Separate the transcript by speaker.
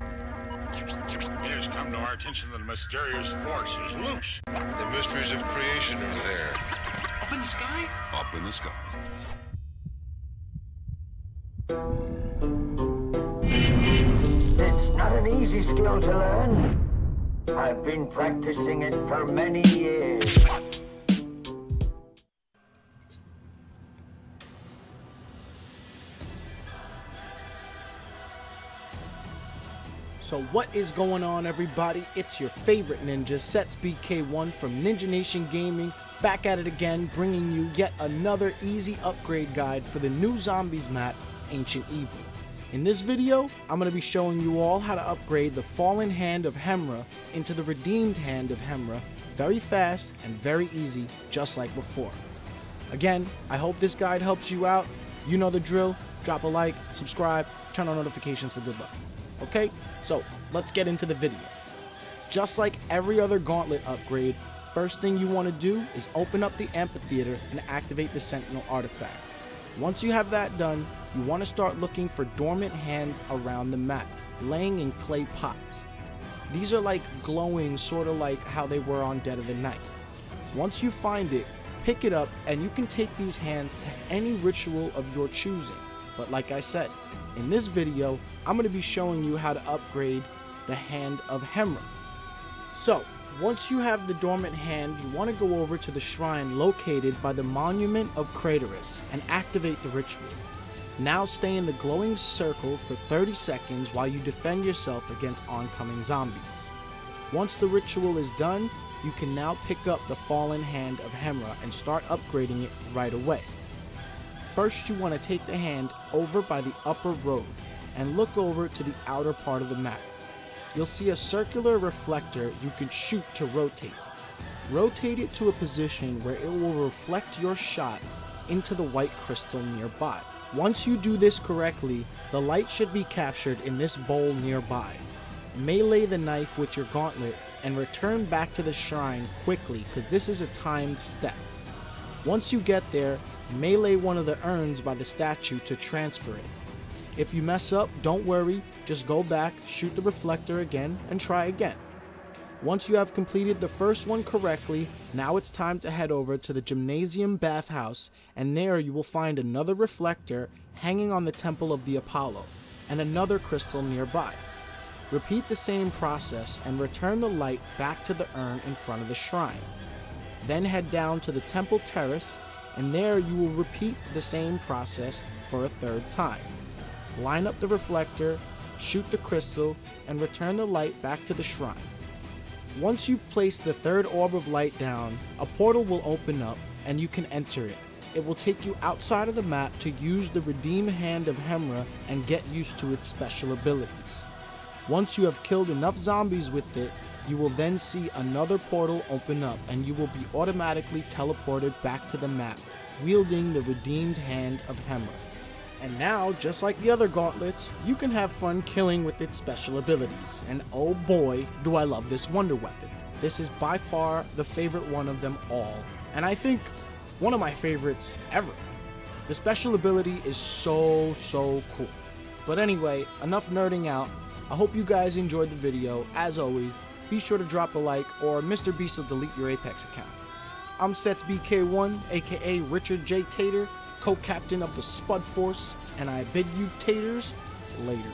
Speaker 1: It has come to our attention that a mysterious force is loose.
Speaker 2: The mysteries of creation are there.
Speaker 3: Up in the sky?
Speaker 2: Up in the sky.
Speaker 4: It's not an easy skill to learn. I've been practicing it for many years.
Speaker 5: So what is going on everybody? It's your favorite ninja, CETS BK1 from Ninja Nation Gaming, back at it again, bringing you yet another easy upgrade guide for the new zombies map, Ancient Evil. In this video, I'm going to be showing you all how to upgrade the Fallen Hand of Hemera into the Redeemed Hand of Hemera very fast and very easy, just like before. Again, I hope this guide helps you out. You know the drill. Drop a like, subscribe, turn on notifications for good luck. Okay, so let's get into the video. Just like every other gauntlet upgrade, first thing you want to do is open up the amphitheater and activate the Sentinel artifact. Once you have that done, you want to start looking for dormant hands around the map, laying in clay pots. These are like glowing, sort of like how they were on Dead of the Night. Once you find it, pick it up and you can take these hands to any ritual of your choosing. But like I said, in this video, I'm going to be showing you how to upgrade the Hand of Hemera. So, once you have the dormant hand, you want to go over to the shrine located by the Monument of Craterus and activate the ritual. Now stay in the glowing circle for 30 seconds while you defend yourself against oncoming zombies. Once the ritual is done, you can now pick up the Fallen Hand of Hemera and start upgrading it right away. First, you want to take the hand over by the upper road and look over to the outer part of the map. You'll see a circular reflector you can shoot to rotate. Rotate it to a position where it will reflect your shot into the white crystal nearby. Once you do this correctly, the light should be captured in this bowl nearby. Melee the knife with your gauntlet and return back to the shrine quickly because this is a timed step. Once you get there, melee one of the urns by the statue to transfer it. If you mess up, don't worry, just go back, shoot the reflector again, and try again. Once you have completed the first one correctly, now it's time to head over to the Gymnasium Bathhouse, and there you will find another reflector hanging on the Temple of the Apollo, and another crystal nearby. Repeat the same process and return the light back to the urn in front of the shrine. Then head down to the Temple Terrace, and there you will repeat the same process for a third time. Line up the reflector, shoot the crystal, and return the light back to the shrine. Once you've placed the third orb of light down, a portal will open up and you can enter it. It will take you outside of the map to use the Redeemed Hand of Hemera and get used to its special abilities. Once you have killed enough zombies with it, you will then see another portal open up and you will be automatically teleported back to the map, wielding the Redeemed Hand of Hemera. And now, just like the other gauntlets, you can have fun killing with its special abilities. And oh boy, do I love this wonder weapon. This is by far the favorite one of them all, and I think one of my favorites ever. The special ability is so, so cool. But anyway, enough nerding out. I hope you guys enjoyed the video. As always, be sure to drop a like or Mr. Beast will delete your Apex account. I'm CETS BK1, aka Richard J. Tater, co-captain of the Spud Force, and I bid you taters later.